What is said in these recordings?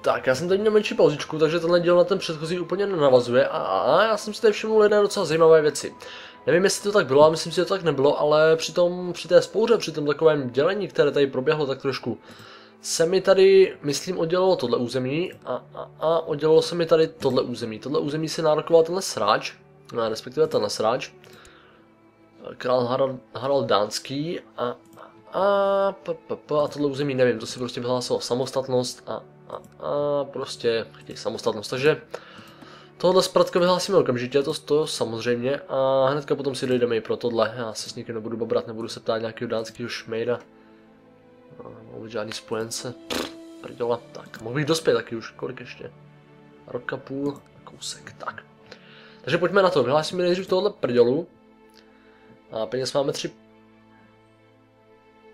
Tak, já jsem tady měl menší pauzičku, takže tenhle díl na ten předchozí úplně nenavazuje a, a já jsem si tady všiml jedné docela zajímavé věci. Nevím, jestli to tak bylo, a myslím si, že to tak nebylo, ale při, tom, při té spouře, při tom takovém dělení, které tady proběhlo tak trošku, se mi tady, myslím, oddělalo tohle území a, a, a oddělalo se mi tady tohle území. Tohle území si nárokoval tenhle sráč, no, respektive tenhle sráč, král Harald, Harald Dánský a, a, p, p, a tohle území nevím, to si prostě vyhlásilo samostatnost a, a, a prostě chtějí samostatnost, takže tohle zpratka vyhlásíme okamžitě, to, to samozřejmě. A hnedka potom si dojdeme i pro tohle, já se s někým nebudu babrat, nebudu se ptát nějakého dánského šmejda, Mohl žádný spojence, prděla, tak mohl bych dospět taky už, kolik ještě, roka půl kousek, tak. Takže pojďme na to, vyhlásíme nejdřív tohle prdělu, a peněz máme tři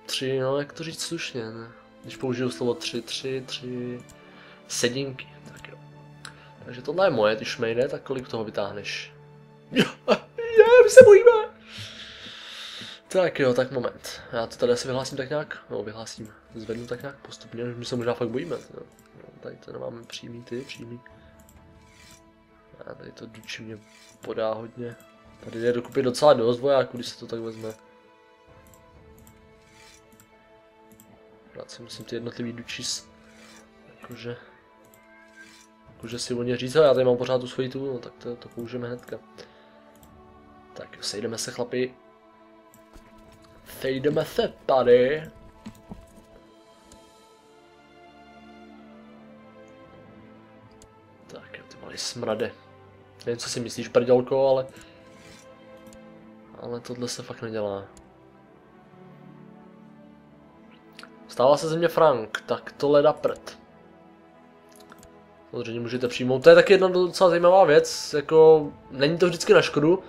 tři, no jak to říct slušně, ne? Když použiju slovo tři, tři, tři sedinky, tak jo. Takže tohle je moje, ty šmejde, tak kolik toho vytáhneš? Jo, je, my se bojíme! Tak jo, tak moment. Já to tady asi vyhlásím tak nějak, no vyhlásím, zvednu tak nějak postupně, my se možná fakt bojíme. No, tady to nemáme přímý, ty přímý. A tady to duči mě podá hodně. Tady je dokupy docela dost vojáků, když se to tak vezme. Rád si musím ty jednotlivý dučis jakože jakože si o ně říct, já tady mám pořád tu svoji tu, no tak to, to použijeme hnedka. Tak sejdeme se chlapi. Sejdeme se tady. Tak jo, ty malý smrade. Nevím, co si myslíš, prdělko, ale... Ale tohle se fakt nedělá. Stává se ze mě Frank, tak to leda prd. Samozřejmě můžete přijmout. To je taky jedna docela zajímavá věc, jako není to vždycky na škodu,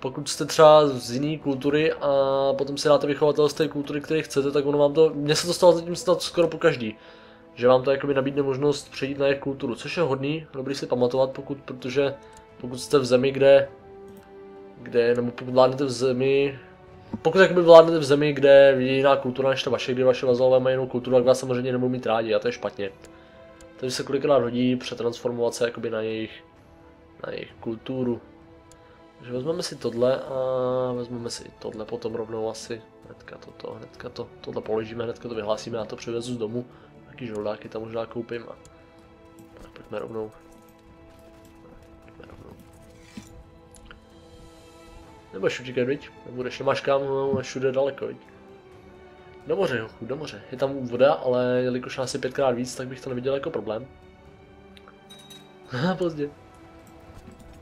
pokud jste třeba z jiné kultury a potom si dáte vychovatel z té kultury, který chcete, tak ono vám to, mně se to stalo zatím snad skoro po každý, že vám to jakoby nabídne možnost přejít na jejich kulturu, což je hodný, dobrý si pamatovat, pokud, protože pokud jste v zemi, kde, kde, nebo pokud vládnete v zemi, pokud jakoby vládnete v zemi, kde je jiná kultura než ta vaše, kde vaše vazalové mají jinou kulturu, tak vás samozřejmě nebudou mít rádi a to je špatně. Takže se kolikrát hodí přetransformovat se jakoby na jejich, na jejich kulturu. Takže vezmeme si tohle a vezmeme si tohle potom rovnou asi. Hnedka toto, hnedka to, tohle položíme, hnedka to vyhlásíme, já to přivezu z domu. Taky žoldáky tam možná koupím a tak pojďme rovnou. Nebudeš utíkat, viď? Nebudeš, nemáš kam, no, všude daleko, viď? Do moře, jochu, do moře. Je tam voda, ale jelikož nás je pětkrát víc, tak bych to neviděl jako problém. Haha, pozdě.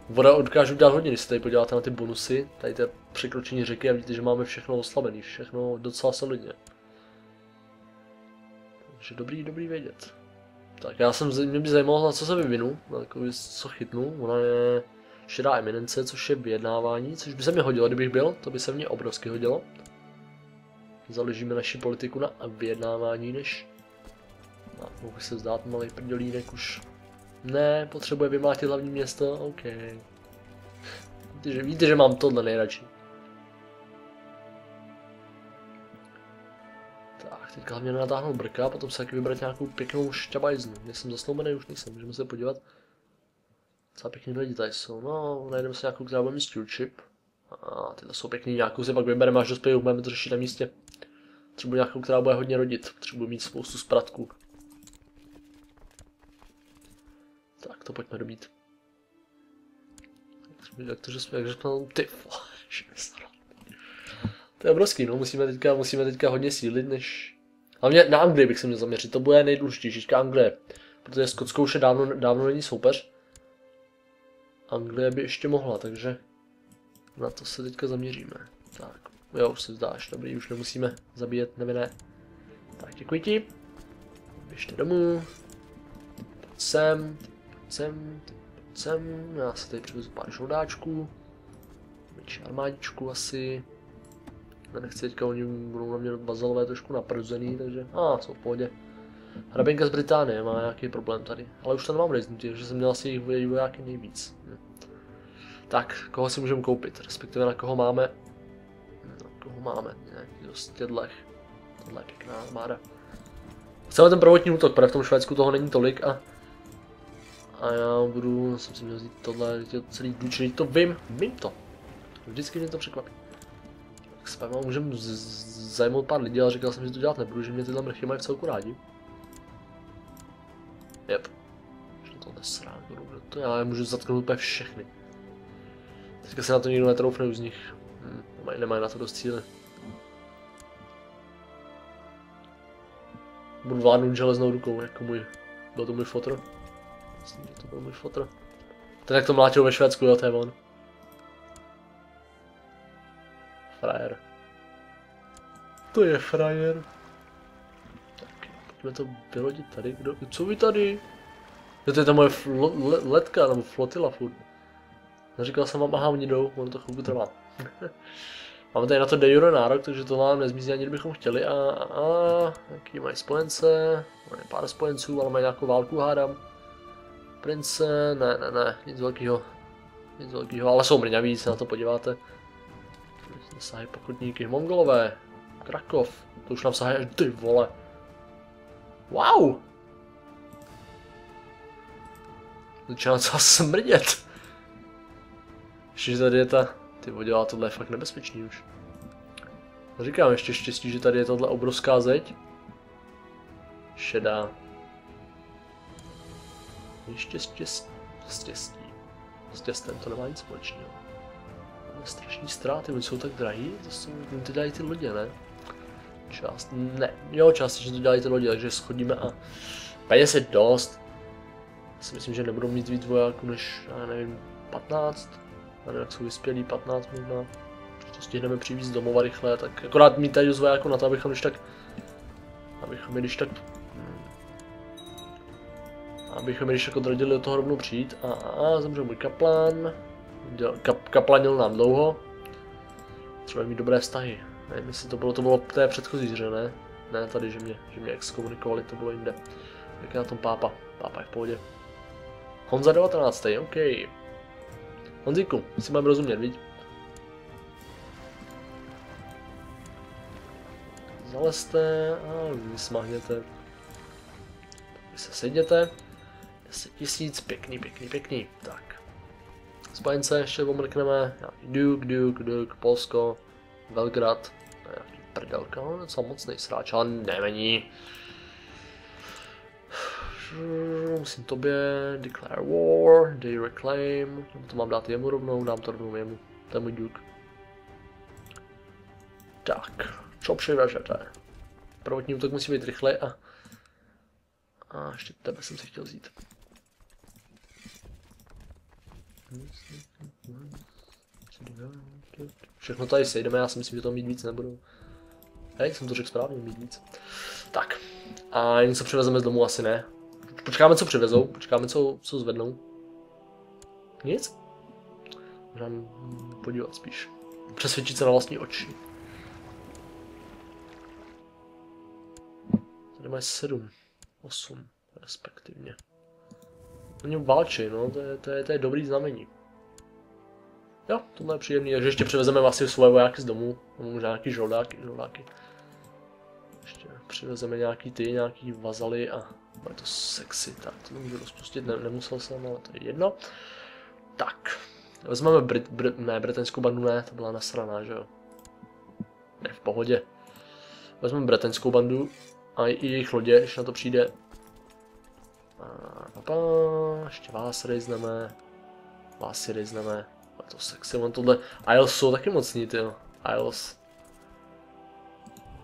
Voda dokážu dělat hodně, když se tady podíváte na ty bonusy, tady to překročení řeky a vidíte, že máme všechno oslabený, všechno docela solidně. Takže dobrý, dobrý vědět. Tak já jsem, mě by zajímalo, na co se vyvinu, na co chytnu, ona je šedá eminence, což je vyjednávání, což by se mi hodilo, kdybych byl, to by se mě obrovsky hodilo. Založíme naši politiku na vyjednávání, než... No, mohu se zdát malý prdělínek už ne, potřebuje vymlátit hlavní město, OK. Víte, že, víte, že mám tohle nejradši. Tak, teďka hlavně natáhnout brka, potom se taky vybrat nějakou pěknou šťabajznu. Jsem zasloubený, už nejsem, můžeme se podívat. Co pěkně lidi tady jsou, no, najdeme se nějakou, která bude mít stewardship. A tyhle jsou pěkný, nějakou si pak vybereme až dospějí, budeme to řešit na místě. Třeba nějakou, která bude hodně rodit, potřebuji mít spoustu spratků. Tak to pojďme dobít. Jak to, že jsme, jak řekl, ty To je obrovský, no, musíme teďka, musíme teďka hodně sílit, než... Hlavně na Anglii bych se měl zaměřit, to bude nejdůležitější, Anglie. Protože Skotskou už dávno, dávno není soupeř. Anglie by ještě mohla, takže na to se teďka zaměříme. Tak, jo, už se vzdáš, dobrý, už nemusíme zabíjet nevinné. Tak, děkuji ti. Běžte domů. Pojď sem, sem, sem, já si tady přivezu pár žoldáčků, větší armádičku asi, já nechci teďka, oni budou na mě bazalové trošku naprzený, takže, a, ah, jsou v pohodě. Hraběnka z Británie má nějaký problém tady, ale už to nemám reznutý, takže jsem měl asi jejich vojáky nejvíc. Hm. Tak, koho si můžeme koupit, respektive na koho máme, na koho máme, nějaký dost tědlech, tohle je pěkná armáda. Chceme ten prvotní útok, protože v tom Švédsku toho není tolik a... A já budu, jsem si měl vzít tohle, je celý důčný, to vím, vím to. Vždycky mě to překvapí. Tak pak můžeme zajmout pár lidí, ale říkal jsem, že to dělat nebudu, že mě tyhle mrchy mají v celku rádi. Yep. Že to nesrám, to já můžu zatknout úplně všechny. Teďka se na to nikdo netroufne z nich. Hm, nemají, nemají na to dost cíle. Budu vládnout železnou rukou, jako můj, byl to můj fotr. Myslím, že to byl můj fotr. Ten jak to mlátil ve Švédsku, jo, to je on. Frajer. To je frajer. Pojďme to vylodit tady. Kdo, co vy tady? Jo, to je ta moje le, letka, nebo flotila furt. Neříkal jsem vám, aha, oni jdou, ono to chvilku trvá. Máme tady na to de jure nárok, takže to nám nezmizí ani kdybychom chtěli. A, a jaký mají spojence? Mají pár spojenců, ale mají nějakou válku, hádám. Prince, ne, ne, ne, nic velkého. Nic velkého, ale jsou mrňaví, se na to podíváte. Sahají pochodníky, mongolové, Krakov, to už nám sahají ty vole. Wow! Začíná docela smrdět. Ještě tady je ta ty vodě, tohle je fakt nebezpečný už. Říkám ještě štěstí, že tady je tohle obrovská zeď. Šedá. Ještě štěstí. Štěstí. S těstem to nemá nic společného. Strašný ztráty, oni jsou tak drahý, to jsou, to dělají ty lodě, ne? Část, ne, jo, částečně to dělají ty lodě, takže schodíme a peněz je dost. Já si myslím, že nebudou mít víc vojáků než, já nevím, 15, nevím, jak jsou vyspělí, 15 možná. To stihneme přivízt domova rychle, tak akorát mít tady zvoje jako na to, abychom když tak, abychom když tak, abychom když tak odradili do toho rovnou přijít. A, a, a zemřel můj kaplan, Děl, kap, kaplanil nám dlouho, třeba mít dobré vztahy, nevím jestli to bylo, to bylo té předchozí hře, ne? Ne tady, že mě, že mě exkomunikovali, to bylo jinde. Jak je na tom pápa? Pápa je v pohodě. Honza 19. OK. Honziku, si mám rozumět, viď? Zalezte a vysmahněte. Vy se sedněte. 10 tisíc, pěkný, pěkný, pěkný. Tak. Spojence ještě omrkneme. Duke, Duke, Duke, Polsko, Belgrad. Nějaký prdelka, no, docela mocný sráč, ale nemení musím tobě, declare war, they reclaim, to mám dát jemu rovnou, dám to rovnou jemu, to je můj duke. Tak, co přivežete? Prvotní útok musí být rychle a... A ještě tebe jsem si chtěl vzít. Všechno tady sejdeme, já si myslím, že to mít víc nebudou. Hej, jsem to řekl správně, mít víc. Tak, a něco přivezeme z domu asi ne. Počkáme, co přivezou, počkáme, co, co zvednou. Nic? Možná podívat spíš. Přesvědčit se na vlastní oči. Tady mají sedm, osm, respektivně. Oni válčí, no, to je, to, je, to je dobrý znamení. Jo, tohle je příjemný, takže ještě přivezeme asi svoje vojáky z domu, možná nějaký žoldáky, žoldáky. Ještě přivezeme nějaký ty, nějaký vazaly a bude to sexy, tak to můžu rozpustit, ne, nemusel jsem, ale to je jedno. Tak, vezmeme Brit, Brit, ne, britanskou bandu ne, to byla nasraná, že jo. Ne, v pohodě. Vezmeme britanskou bandu a i jejich lodě, když na to přijde. A, papa, ještě vás rejzneme. Vás si rejzneme. To sexy, on tohle. Isles jsou taky mocní, ty Isles.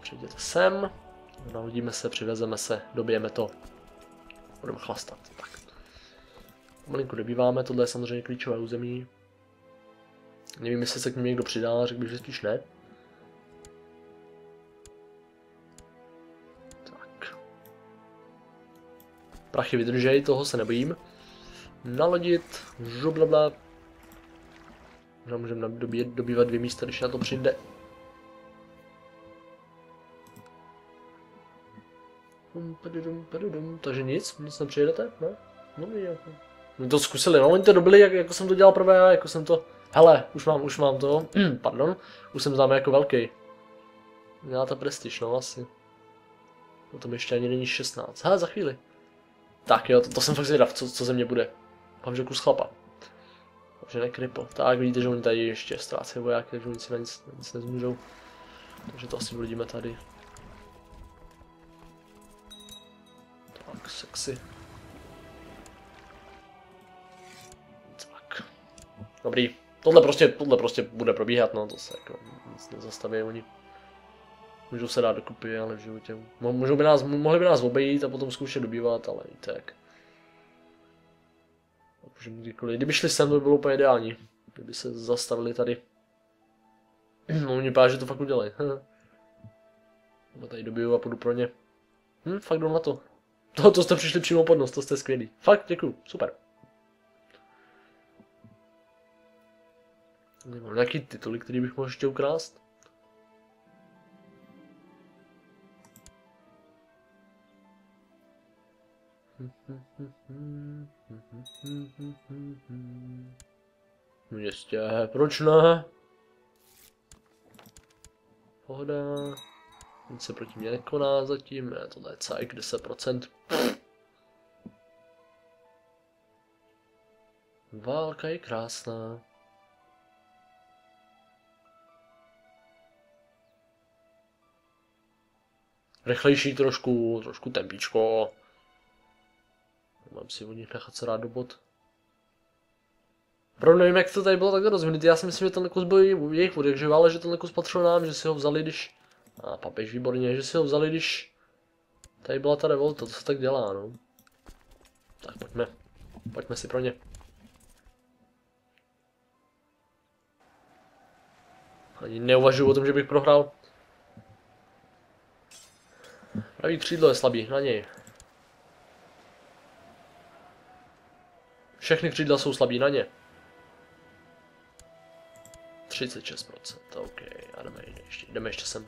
Přijděte sem. Nahodíme se, přivezeme se, dobijeme to. Budeme chlastat. Tak. Malinku dobýváme, tohle je samozřejmě klíčové území. Nevím, jestli se k němu někdo přidá, řekl bych, že spíš ne. Tak. Prachy vydržej, toho se nebojím. Nalodit, žublabla. Možná můžeme dobývat dvě místa, když na to přijde. Takže nic, nic nepřijedete, ne? No jako. My to zkusili, no, oni to dobili, jak, jako jsem to dělal prvé, jako jsem to... Hele, už mám, už mám to, pardon, už jsem známý jako velký. Měla ta prestiž, no asi. O tom ještě ani není 16. Ha, za chvíli. Tak jo, to, to jsem fakt zvědav, co, co ze mě bude. Mám že kus chlapa. Že nekrypl. Tak vidíte, že oni tady ještě ztrácejí vojáky, takže oni si na nic, na nic nezmůžou. Takže to asi uvidíme tady. Tak, sexy. Tak. Dobrý. Tohle prostě, tohle prostě bude probíhat, no, to se jako nic nezastaví oni. Můžou se dát dokupy, ale v životě. Můžou by nás, mohli by nás obejít a potom zkoušet dobývat, ale víte jak. Můžeme kdykoliv. Kdyby šli sem, to by bylo úplně ideální. Kdyby se zastavili tady. No, mě že to fakt udělají. Nebo tady dobiju a půjdu pro ně. Hm, fakt jdu na to. To, to jste přišli přímo pod nos, to jste skvělý. Fakt, děkuju, super. Nemám nějaký tituly, který bych mohl ještě ukrást? Jistě, proč ne? Pohoda. Nic se proti mě nekoná zatím, ne, tohle je cajk, 10%. Válka je krásná. Rychlejší trošku, trošku tempíčko. Mám si o nich nechat rád do bod. Opravdu nevím, jak to tady bylo takhle rozvinutý. Já si myslím, že ten kus byl jejich že ale že ten kus patřil nám, že si ho vzali, když... A papež výborně, že si ho vzali, když... Tady byla ta revolta, to se tak dělá, no. Tak pojďme. Pojďme si pro ně. Ani neuvažuji o tom, že bych prohrál. Pravý křídlo je slabý, na něj. Všechny křídla jsou slabý na ně. 36%, OK, a jdeme ještě, jdeme ještě sem.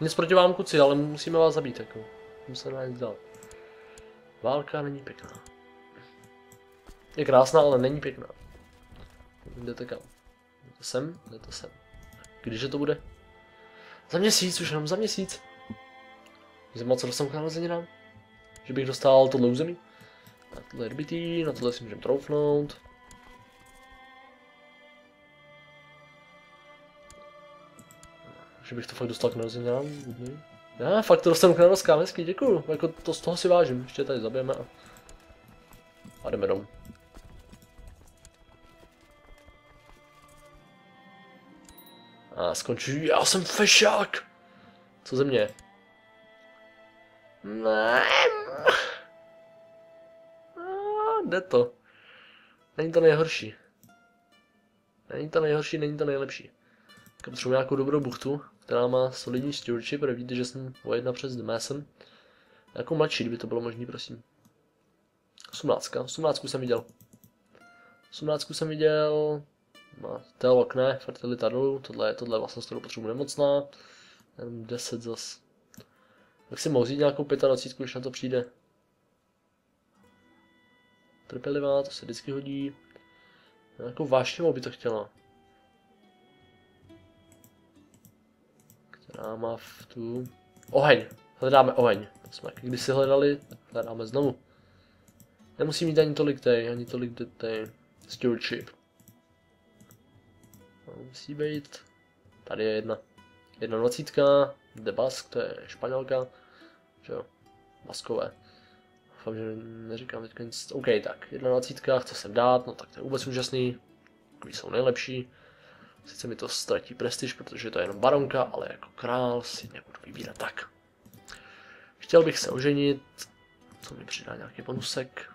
Nic proti vám kuci, ale musíme vás zabít, jako. Musíme na nic dát. Válka není pěkná. Je krásná, ale není pěkná. Jdete kam? Jdete sem? Jdete sem. Když to bude? Za měsíc, už jenom za měsíc. Zima, co dostanu k narozeninám? Že bych dostal tohle území? Na tohle je na tohle si můžeme troufnout. Že bych to fakt dostal k narozeninám? Já fakt to dostanu k narozeninám, hezky, děkuju. Jako to z toho si vážím, ještě tady zabijeme a... A jdeme domů. A skončí, já jsem fešák! Co ze mě? Ne. A, jde to. Není to nejhorší. Není to nejhorší, není to nejlepší. Tak potřebuji nějakou dobrou buchtu, která má solidní stewardship, protože víte, že jsem o jedna přes Mason. Jakou mladší, kdyby to bylo možné, prosím. 18. 18 jsem viděl. 18 jsem viděl. Má teolog ne, fertilita dolů, tohle je, tohle vlastně, kterou potřebuji nemocná. 10 zas. Tak si mohl vzít nějakou 25, když na to přijde. Trpělivá, to se vždycky hodí. Nějakou vášnivou by to chtěla. Která má v tu... Oheň! Hledáme oheň. To jsme když si hledali, hledáme znovu. Nemusí mít ani tolik tej, ani tolik tej. Stewardship. Musí být. Tady je jedna. Jedna dvacítka. The Bask, to je Španělka, že jo, Baskové. Doufám, že neříkám teď nic. OK, tak, 21, chce sem dát, no tak to je vůbec úžasný. Takový jsou nejlepší. Sice mi to ztratí prestiž, protože to je jenom baronka, ale jako král si nebudu vybírat tak. Chtěl bych se oženit, co mi přidá nějaký bonusek.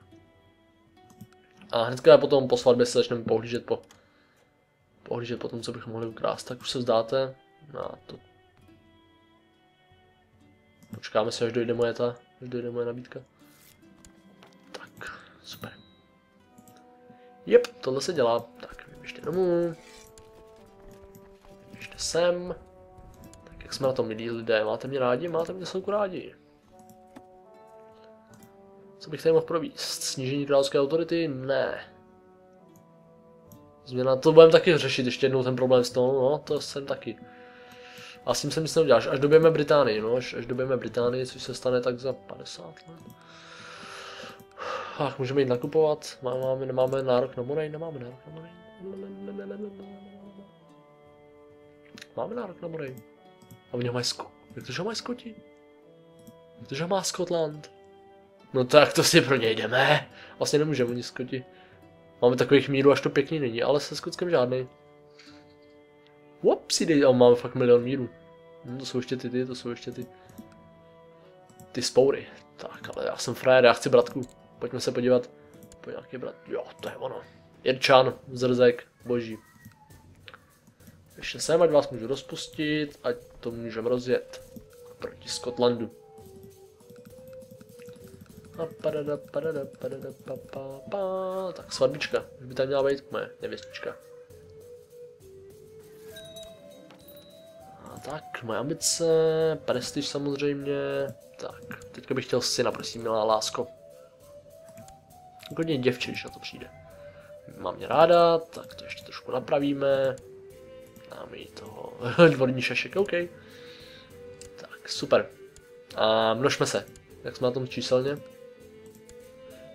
A hnedka potom po svatbě se začneme pohlížet po, pohlížet po tom, co bychom mohli ukrást. Tak už se vzdáte na to Počkáme si, až dojde moje ta, až dojde moje nabídka. Tak, super. Jep, tohle se dělá. Tak, ještě domů. Ještě sem. Tak jak jsme na tom milí lidé, máte mě rádi, máte mě celku rádi. Co bych tady mohl províst? Snížení královské autority? Ne. Změna, to budeme taky řešit ještě jednou ten problém s tou, no, to jsem taky. A s tím se nic neuděláš, až dobijeme Británii, no, až, až dobijeme Británii, což se stane tak za 50 let. Ach, můžeme jít nakupovat, máme, nemáme nárok na Morej, nemáme nárok na Morej. Máme nárok na Morej. A oni ho mají sko... Jak to, že mají Skoti? Jak to, že má Scotland? No tak to si pro něj jdeme. Vlastně nemůžeme, oni Skoti. Máme takových mírů, až to pěkný není, ale se Skotskem žádný. Whoopsie, oh, máme fakt milion mírů. No, to jsou ještě ty, ty, to jsou ještě ty. Ty spoury. Tak, ale já jsem frajer, já chci bratku. Pojďme se podívat. Po nějaký brat. Jo, to je ono. Jirčan, Zrzek, boží. Ještě sem, ať vás můžu rozpustit, ať to můžeme rozjet proti Skotlandu. Tak svatbička, už by tam měla být moje nevěstička. Tak, moje ambice, prestiž samozřejmě. Tak, teďka bych chtěl syna, prosím, milá lásko. Hodně děvče, když na to přijde. Mám mě ráda, tak to ještě trošku napravíme. Dáme jí toho dvorní šašek, OK. Tak, super. A množme se. Jak jsme na tom číselně?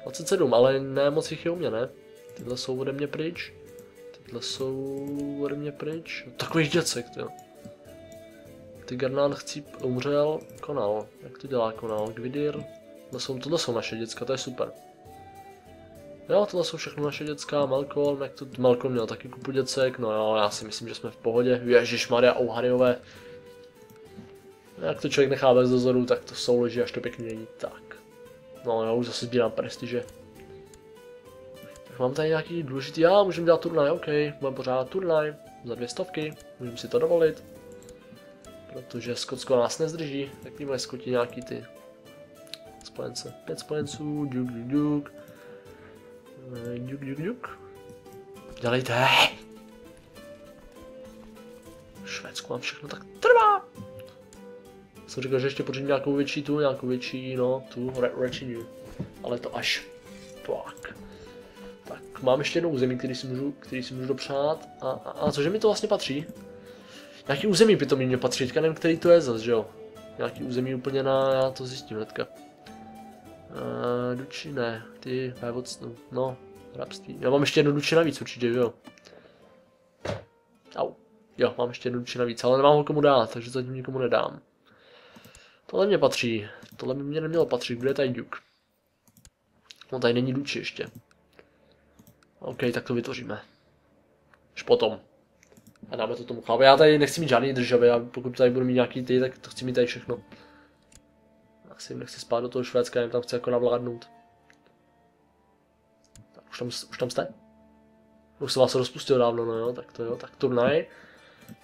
27, ale ne moc jich je u mě, ne? Tyhle jsou ode mě pryč. Tyhle jsou ode mě pryč. Takových děcek, jo. Ty Garnán chcíp umřel, konal. Jak to dělá konal? Gvidir. Tohle jsou, tohle jsou naše děcka, to je super. Jo, tohle jsou všechno naše děcka, Malcolm, jak to, Malcolm měl taky kupu děcek, no jo, já si myslím, že jsme v pohodě. Ježíš Maria, Ouhariové. Jak to člověk nechá bez dozoru, tak to souloží až to pěkně není. Tak. No já už zase sbírám prestiže. Tak mám tady nějaký důležitý, já můžeme dělat turnaj, OK, budeme pořádat turnaj za dvě stovky, můžeme si to dovolit. Protože Skotsko nás nezdrží, tak mají Skoti nějaký ty spojence. Pět spojenců, duk, duk, duk. Duk, duk, duk. Dělejte! Švédsko mám všechno tak trvá! Jsem říkal, že ještě potřebuji nějakou větší tu, nějakou větší, no, tu re. Ale to až. Tak. Tak, mám ještě jednou území, který si můžu, který si můžu dopřát. A, a, a cože mi to vlastně patří? Nějaký území by to mě patří, teďka nevím, který to je zase, že jo? Nějaký území úplně na, já to zjistím hnedka. Uh, duči, ne, ty vévodství, no, hrabství. Já mám ještě jednu duči navíc určitě, že jo? Au. Jo, mám ještě jednu duči navíc, ale nemám ho komu dát, takže zatím nikomu nedám. Tohle mě patří. Tohle by mě nemělo patřit. Kde je tady Duke? No tady není Duči ještě. OK, tak to vytvoříme. Až potom. A dáme to tomu chlapu. Já tady nechci mít žádný državy, já pokud tady budu mít nějaký ty, tak to chci mít tady všechno. Já si nechci spát do toho Švédska, jen tam chci jako navládnout. Tak, už tam, už tam jste? Už se vás rozpustil dávno, no jo, tak to jo, tak turnaj.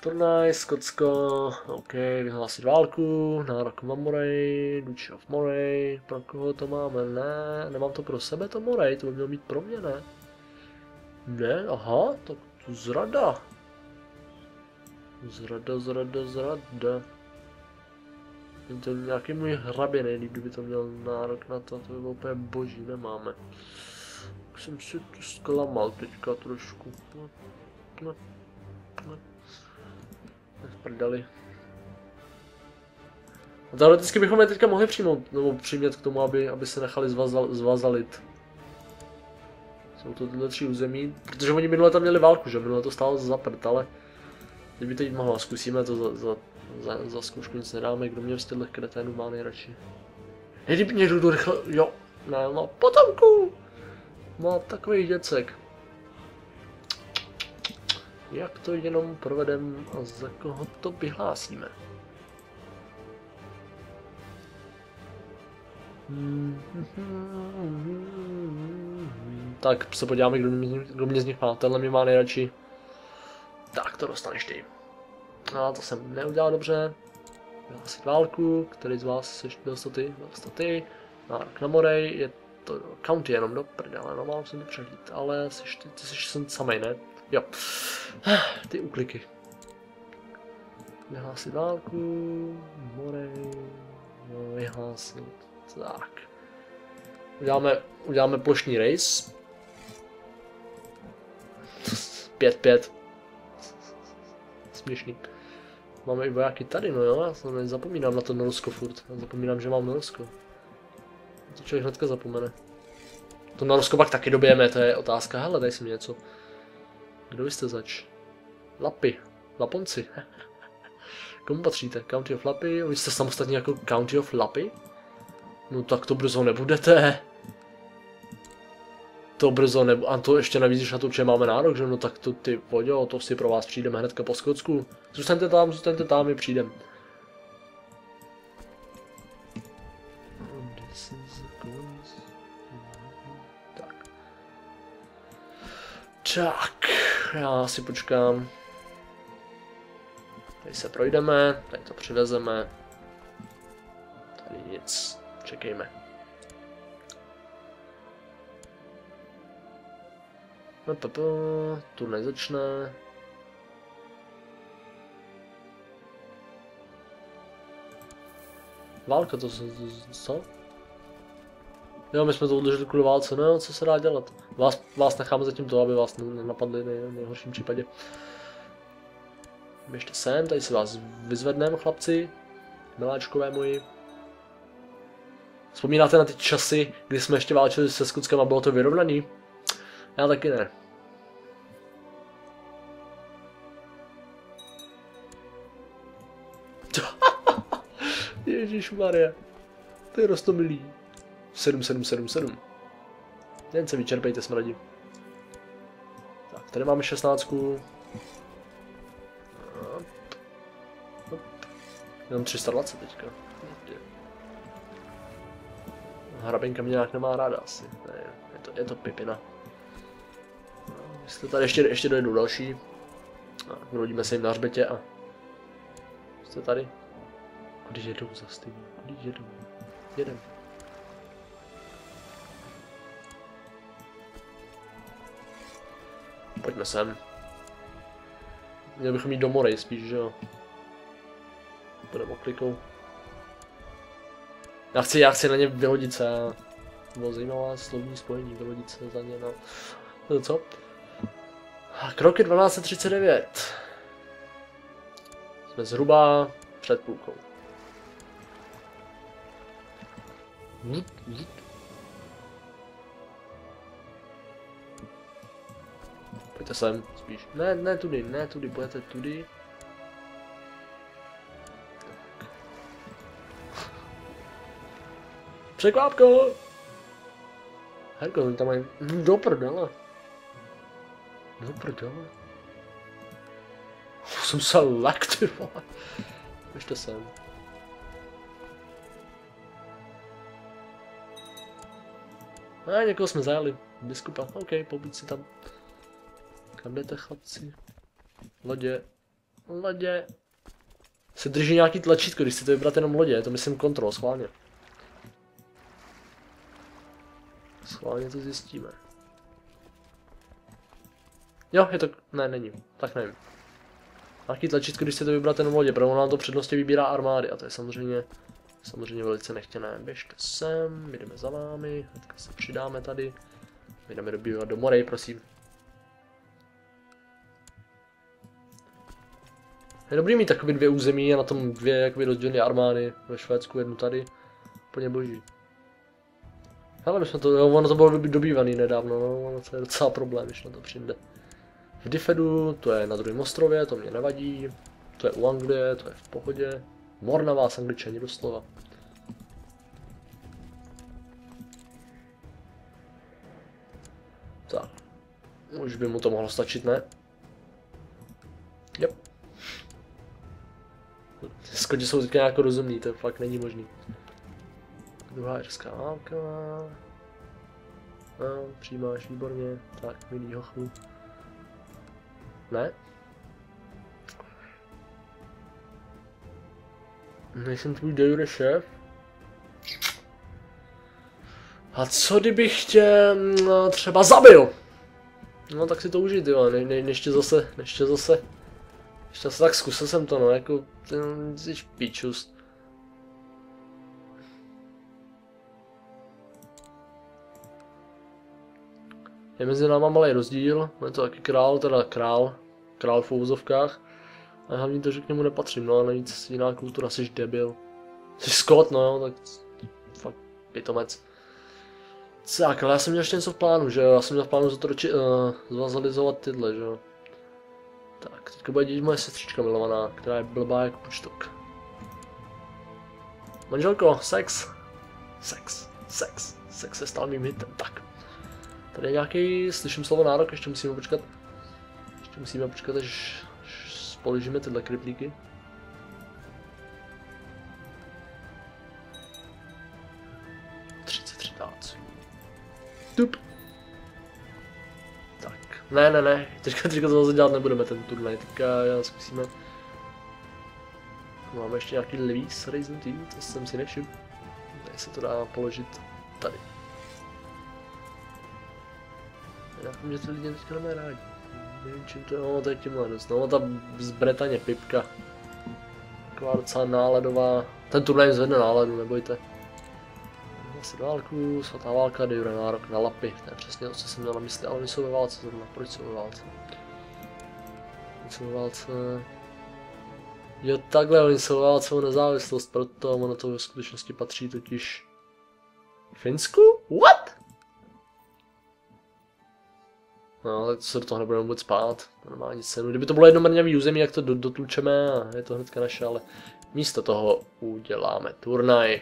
Turnaj, Skotsko, OK, vyhlásit válku, nárok na Moray, Duchy of Moray, pro koho to máme, ne, nemám to pro sebe to Moray, to by mělo mít pro mě, ne? Ne, aha, tak to zrada. Zrada, zrada, zrada. Je to nějaký můj hrabě nejlíp, kdyby to měl nárok na to, to by bylo úplně boží, nemáme. Už jsem si tu zklamal teďka trošku. No, no, no prdeli. No teoreticky bychom je teďka mohli přijmout, nebo přimět k tomu, aby, aby se nechali zvazal, zvazalit. Jsou to tyhle tři území, protože oni minule tam měli válku, že? Minule to stálo za prd, ale teď mohlo, zkusíme to za, za, za, za zkoušku nic nedáme, kdo mě z těchto kreténů má nejradši. Kdyby někdo rychle, jo, ne, no potomku! Má takový děcek. Jak to jenom provedem a za koho to vyhlásíme? Tak se podíváme, kdo mě, kdo mě z nich má. Tenhle mě má nejradši. Tak, to dostaneš ty. A to jsem neudělal dobře. Vyhlásit válku, který z vás byl to ty, to ty. Nárok na Morej, je to county jenom do prdele, no mám jsem to přehlíd, ale jsi, ty, ty jsi jsem samej, ne? Jo. Ty ukliky. Vyhlásit válku, Morej, no, vyhlásit, tak. Uděláme, uděláme plošný race. 5-5. Směšný. máme i vojáky tady, no jo, já se zapomínám na to Norsko furt. Já zapomínám, že mám Norsko. To člověk hnedka zapomene. To Norsko pak taky dobijeme, to je otázka. Hele, dej si mi něco. Kdo vy jste zač? Lapy. Laponci. Komu patříte? County of Lapy? Vy jste samostatně jako County of Lapy? No tak to brzo nebudete. To brzo nebo A to ještě navíc, když na to určitě máme nárok, že no tak to ty poďo, to si pro vás přijdeme hnedka po Skotsku. Zůstaňte tam, zůstaňte tam, my přijdem. Tak. Tak, já si počkám. Tady se projdeme, tady to přivezeme. Tady nic, čekejme. No, tu nezačne. Válka to co? Jo, my jsme to udrželi kvůli válce, no co se dá dělat? Vás, vás necháme zatím to, aby vás nenapadli nej, nejhorším případě. Běžte sem, tady si vás vyzvedneme, chlapci. Miláčkové moji. Vzpomínáte na ty časy, kdy jsme ještě válčili se Skotskem a bylo to vyrovnaný? Já taky ne. Ježíš Maria. To je rostomilý. 7777. Jen se vyčerpejte, smradi. Tak, tady máme 16. Jenom 320 teďka. Hrabinka mě nějak nemá ráda asi. Ne, je to, je to pipina. No, jestli tady ještě, ještě dojedu další. A vrodíme se jim na hřbetě a... Jste tady? Kudy jedou za stejně? Kudy jedou? Jedem. Pojďme sem. Měli bychom jít do Morej spíš, že jo? Půjdeme oklikou. Já chci, já chci na ně vylodit se. Bylo zajímavá slovní spojení, vylodit se za ně, no. To co? Krok je 1239. Jsme zhruba před půlkou. Pojďte sem, spíš. Ne, ne tudy, ne tudy, budete tudy. Překvápko! Herko, tam mají do prdele. Do prdele. Jsem se lek, ty vole. Ještě sem. A někoho jsme zajali. Biskupa. OK, pobít si tam. Kam jdete, chlapci? Lodě. Lodě. Se drží nějaký tlačítko, když chcete vybrat jenom lodě, to myslím kontrol, schválně. Schválně to zjistíme. Jo, je to... Ne, není. Tak nevím. Nějaký tlačítko, když chcete vybrat jenom lodě, protože nám to přednostně vybírá armády a to je samozřejmě samozřejmě velice nechtěné. Běžte sem, my jdeme za vámi, hnedka se přidáme tady. My jdeme dobývat do Morej, prosím. Je dobrý mít takové dvě území a na tom dvě jakoby rozdělené armády ve Švédsku, jednu tady. Úplně boží. Hele, my jsme to, jo, ono to bylo dobývaný nedávno, no, ono to je docela problém, když na to přijde. V Diffedu, to je na druhém ostrově, to mě nevadí. To je u Anglie, to je v pohodě. Mor na vás, angličani, doslova. Tak. Už by mu to mohlo stačit, ne? Jo. Skodi jsou teďka nějak rozumný, to fakt není možný. Druhá irská válka. No, přijímáš výborně. Tak, milý hochu. Ne? Nejsem tvůj de jure šéf? A co kdybych tě no, třeba zabil? No tak si to užij, jo, ne, ne, než tě zase, než tě zase, ještě zase tak zkusil jsem to, no, jako, ten, jsi píčus. Je mezi náma malý rozdíl, je to taky král, teda král, král v úvozovkách. A hlavně to, že k němu nepatřím, no a navíc jiná kultura, jsi debil. Jsi Scott, no jo, tak fakt pitomec. Tak, ale já jsem měl ještě něco v plánu, že jo, já jsem měl v plánu zatročit, uh, zvazalizovat tyhle, že jo. Tak, teďka bude dělat moje sestřička milovaná, která je blbá jak počtok. Manželko, sex. Sex, sex, sex se stal mým hitem, tak. Tady je nějaký, slyším slovo nárok, ještě musíme počkat. Ještě musíme počkat, až, až spoložíme tyhle kriplíky. Tup. Tak, ne, ne, ne, teďka, teďka to zase dělat nebudeme ten turnaj, teďka já zkusíme. Máme ještě nějaký levíz Raisin Team, to jsem si nevšiml. Ne, se to dá položit tady. Já že ty lidi teďka nemají rádi. Nevím čím to je, no to je dost. No ta z Bretaně pipka. Taková docela náladová. Ten turnaj zvedne náladu, nebojte si válku, svatá válka, de jure nárok na lapy, to je přesně to, co jsem měl na mysli, ale oni jsou ve válce zrovna, proč jsou ve válce? Oni jsou ve válce... Jo takhle, oni jsou ve válce o nezávislost, proto ono to v skutečnosti patří totiž... Finsku? What? No, tak se do toho nebudeme vůbec spát, nic cenu. Kdyby to bylo jednomrňavý území, jak to dotlučeme a je to hnedka naše, ale místo toho uděláme turnaj.